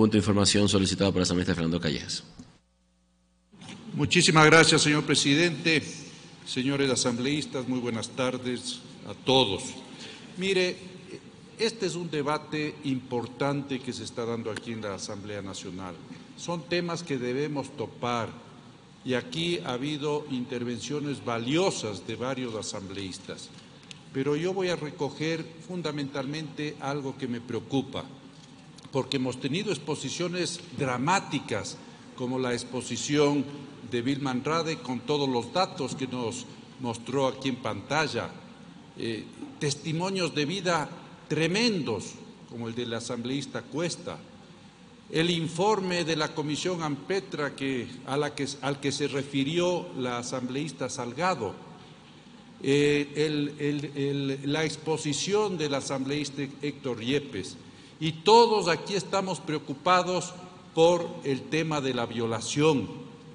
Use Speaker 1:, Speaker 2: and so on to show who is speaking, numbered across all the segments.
Speaker 1: Punto de información solicitado por el asambleísta Fernando Callejas.
Speaker 2: Muchísimas gracias, señor presidente. Señores asambleístas, muy buenas tardes a todos. Mire, este es un debate importante que se está dando aquí en la Asamblea Nacional. Son temas que debemos topar y aquí ha habido intervenciones valiosas de varios asambleístas. Pero yo voy a recoger fundamentalmente algo que me preocupa, porque hemos tenido exposiciones dramáticas, como la exposición de Vilma Andrade con todos los datos que nos mostró aquí en pantalla, eh, testimonios de vida tremendos, como el del asambleísta Cuesta, el informe de la Comisión Ampetra que, al que se refirió la asambleísta Salgado, eh, la exposición del asambleísta Héctor Yepes, y todos aquí estamos preocupados por el tema de la violación,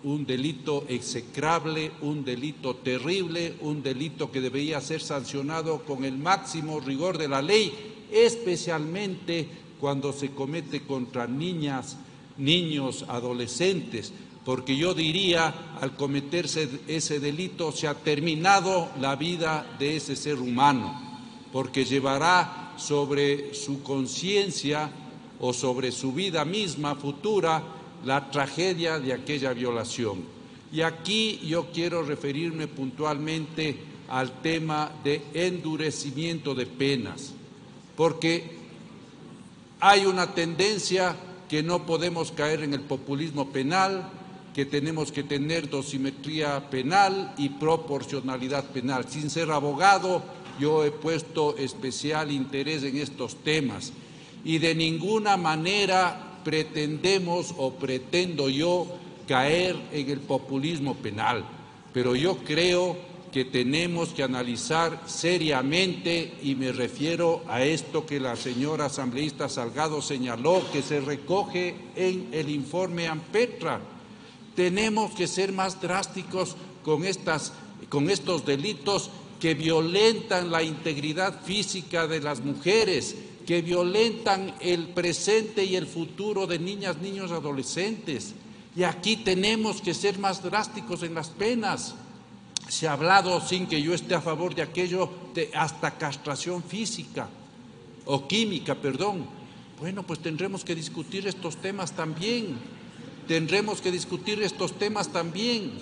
Speaker 2: un delito execrable, un delito terrible, un delito que debería ser sancionado con el máximo rigor de la ley, especialmente cuando se comete contra niñas, niños, adolescentes, porque yo diría, al cometerse ese delito se ha terminado la vida de ese ser humano, porque llevará sobre su conciencia o sobre su vida misma futura la tragedia de aquella violación. Y aquí yo quiero referirme puntualmente al tema de endurecimiento de penas, porque hay una tendencia que no podemos caer en el populismo penal, que tenemos que tener dosimetría penal y proporcionalidad penal. Sin ser abogado, yo he puesto especial interés en estos temas y de ninguna manera pretendemos o pretendo yo caer en el populismo penal, pero yo creo que tenemos que analizar seriamente y me refiero a esto que la señora asambleísta Salgado señaló, que se recoge en el informe Ampetra. Tenemos que ser más drásticos con, estas, con estos delitos que violentan la integridad física de las mujeres, que violentan el presente y el futuro de niñas, niños, adolescentes. Y aquí tenemos que ser más drásticos en las penas. Se ha hablado, sin que yo esté a favor de aquello, de hasta castración física o química, perdón. Bueno, pues tendremos que discutir estos temas también. Tendremos que discutir estos temas también.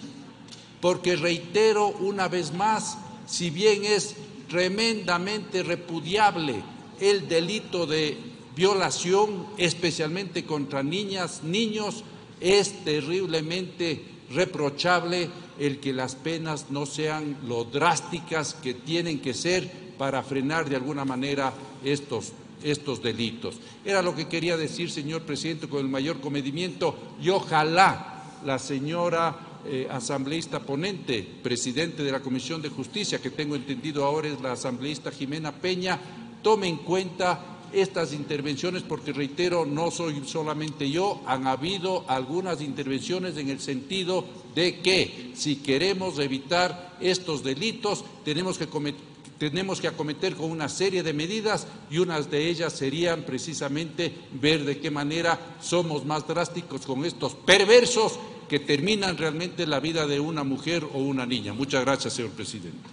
Speaker 2: Porque reitero una vez más, si bien es tremendamente repudiable el delito de violación, especialmente contra niñas, niños, es terriblemente reprochable el que las penas no sean lo drásticas que tienen que ser para frenar de alguna manera estos, estos delitos. Era lo que quería decir, señor presidente, con el mayor comedimiento y ojalá la señora eh, asambleísta ponente, presidente de la Comisión de Justicia, que tengo entendido ahora es la asambleísta Jimena Peña, tome en cuenta estas intervenciones porque, reitero, no soy solamente yo, han habido algunas intervenciones en el sentido de que si queremos evitar estos delitos tenemos que tenemos que acometer con una serie de medidas y unas de ellas serían precisamente ver de qué manera somos más drásticos con estos perversos que terminan realmente la vida de una mujer o una niña. Muchas gracias, señor presidente.